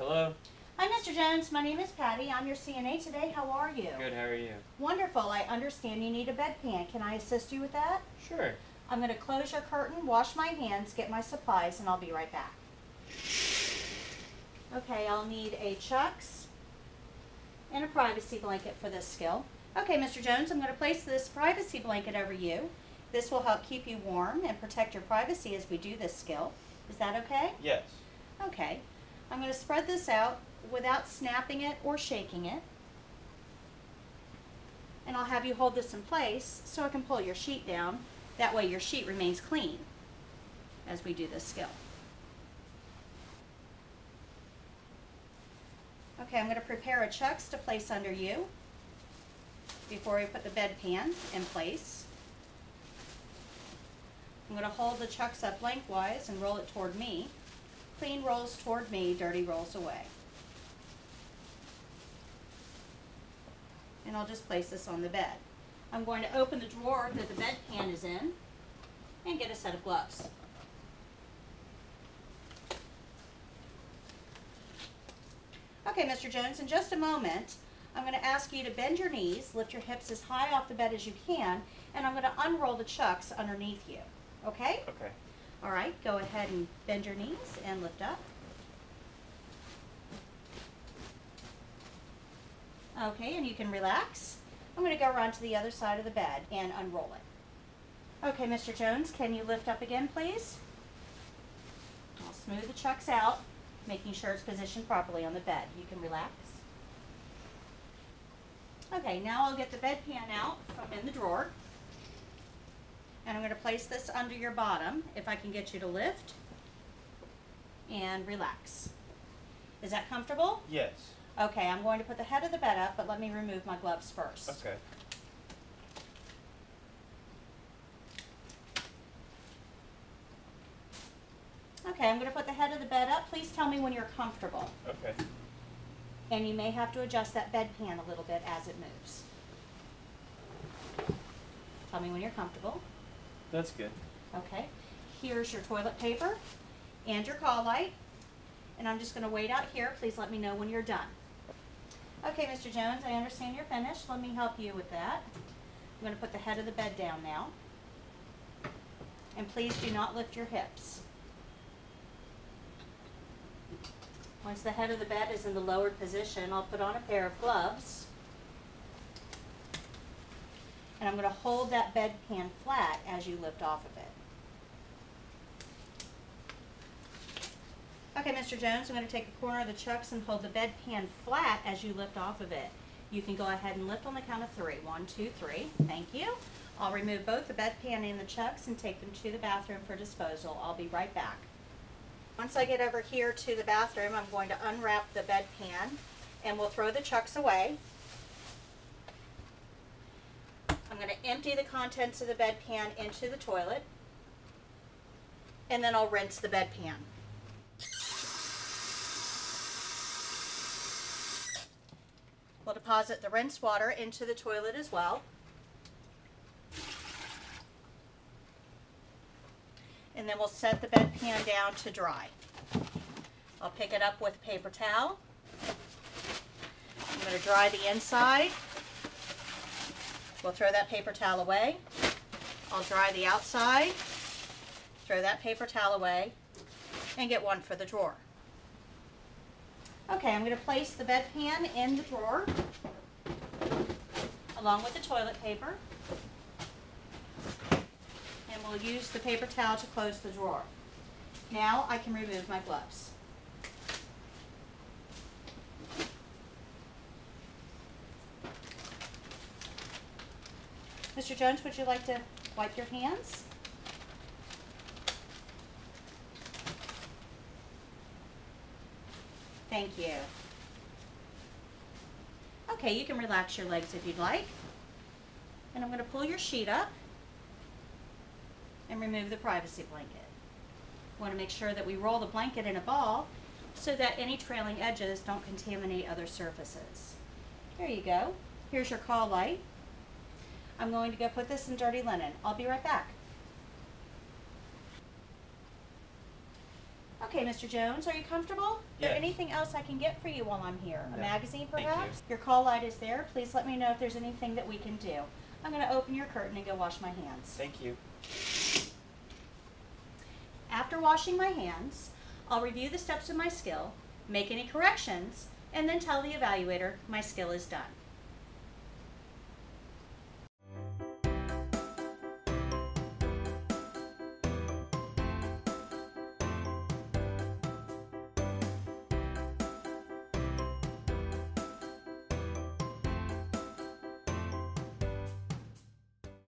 Hello. Hi, Mr. Jones. My name is Patty. I'm your CNA today. How are you? Good. How are you? Wonderful. I understand you need a bedpan. Can I assist you with that? Sure. I'm going to close your curtain, wash my hands, get my supplies, and I'll be right back. Okay, I'll need a Chucks and a privacy blanket for this skill. Okay, Mr. Jones, I'm going to place this privacy blanket over you. This will help keep you warm and protect your privacy as we do this skill. Is that okay? Yes. Okay. I'm going to spread this out without snapping it or shaking it. And I'll have you hold this in place so I can pull your sheet down. That way your sheet remains clean as we do this skill. Okay, I'm going to prepare a chucks to place under you before we put the bedpan in place. I'm going to hold the chucks up lengthwise and roll it toward me. Clean rolls toward me, dirty rolls away. And I'll just place this on the bed. I'm going to open the drawer that the bedpan is in and get a set of gloves. Okay, Mr. Jones, in just a moment, I'm going to ask you to bend your knees, lift your hips as high off the bed as you can, and I'm going to unroll the chucks underneath you. Okay? Okay. All right, go ahead and bend your knees and lift up. Okay, and you can relax. I'm going to go around to the other side of the bed and unroll it. Okay, Mr. Jones, can you lift up again, please? I'll smooth the chucks out, making sure it's positioned properly on the bed. You can relax. Okay, now I'll get the bedpan out from in the drawer. And I'm going to place this under your bottom, if I can get you to lift and relax. Is that comfortable? Yes. Okay, I'm going to put the head of the bed up, but let me remove my gloves first. Okay. Okay, I'm going to put the head of the bed up. Please tell me when you're comfortable. Okay. And you may have to adjust that bedpan a little bit as it moves. Tell me when you're comfortable. That's good. Okay, here's your toilet paper and your call light. And I'm just gonna wait out here. Please let me know when you're done. Okay, Mr. Jones, I understand you're finished. Let me help you with that. I'm gonna put the head of the bed down now. And please do not lift your hips. Once the head of the bed is in the lowered position, I'll put on a pair of gloves. And I'm going to hold that bedpan flat as you lift off of it. Okay, Mr. Jones, I'm going to take a corner of the chucks and hold the bedpan flat as you lift off of it. You can go ahead and lift on the count of three. One, two, three. Thank you. I'll remove both the bedpan and the chucks and take them to the bathroom for disposal. I'll be right back. Once I get over here to the bathroom, I'm going to unwrap the bedpan and we'll throw the chucks away. I'm going to empty the contents of the bedpan into the toilet and then I'll rinse the bedpan. We'll deposit the rinse water into the toilet as well. And then we'll set the bedpan down to dry. I'll pick it up with a paper towel. I'm going to dry the inside. We'll throw that paper towel away. I'll dry the outside, throw that paper towel away, and get one for the drawer. Okay, I'm going to place the bedpan in the drawer along with the toilet paper. And we'll use the paper towel to close the drawer. Now I can remove my gloves. Mr. Jones, would you like to wipe your hands? Thank you. Okay, you can relax your legs if you'd like. And I'm going to pull your sheet up and remove the privacy blanket. Want to make sure that we roll the blanket in a ball so that any trailing edges don't contaminate other surfaces. There you go. Here's your call light. I'm going to go put this in dirty linen. I'll be right back. Okay, Mr. Jones, are you comfortable? Is there anything else I can get for you while I'm here? A No. magazine, Thank you. perhaps? Your call light is there. Please let me know if there's anything that we can do. I'm going to open your curtain and go wash my hands. Thank you. After washing my hands, I'll review the steps of my skill, make any corrections, and then tell the evaluator my skill is done.